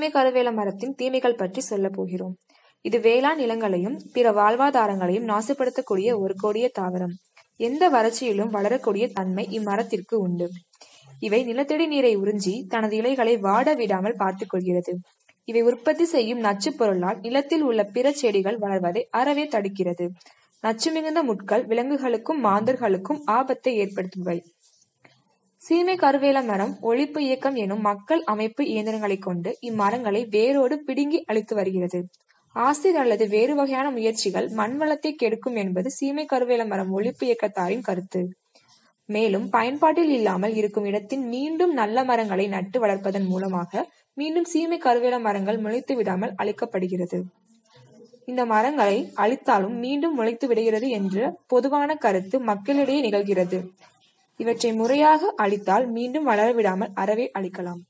சீமை கருவேல மரத்தின் தீமைகள் பற்றி சொல்லப் போகிறோம். இது வேளாண் நிலங்களையும் பிற வாழ்வாதாரங்களையும் நாசப்படுத்தக்கூடிய ஒரு கொடிய தாவரம். எந்த வறட்சியிலும் வளரக்கூடிய தன்மை இம்மரத்திற்கு உண்டு. இவை நிலத்தடி நீரை உறிஞ்சி தனது இலைகளை வாட விடாமல் பார்த்துக் கொள்கிறது. இவை உற்பத்தி செய்யும் நச்சுப் பொருளால் நிலத்தில் உள்ள பிற செடிகள் வளர்வதை அறவே தடுக்கிறது. நச்சு மிகுந்த முட்கள் விலங்குகளுக்கும் மாந்தர்களுக்கும் ஆபத்தை ஏற்படுத்துபவை. சீமை கருவேல மரம் ஒழிப்பு இயக்கம் எனும் மக்கள் அமைப்பு இயந்திரங்களைக் கொண்டு இம்மரங்களை வேரோடு பிடுங்கி அழித்து வருகிறது. ஆசிட் அல்லது வேறு வகையான முயற்சிகள் மண்வளத்தை கெடுக்கும் என்பது சீமை கருவேல மரம் ஒழிப்பு இயக்கத்தாரின் கருத்து. மேலும் பயன்பாட்டில் இல்லாமல் இருக்கும் இடத்தில் மீண்டும் நல்ல மரங்களை நட்டு வளர்ப்பதன் மூலமாக மீண்டும் சீமை கருவேல மரங்கள் முளைத்து விடாமல் அழிக்கப்படுகிறது. இந்த மரங்களை அழித்தாலும் மீண்டும் முளைத்து விடுகிறது என்ற பொதுவான கருத்து மக்களிடையே நிகழ்கிறது இவற்றை முறையாக அழித்தால் மீண்டும் வளரவிடாமல் அறவே அழிக்கலாம்.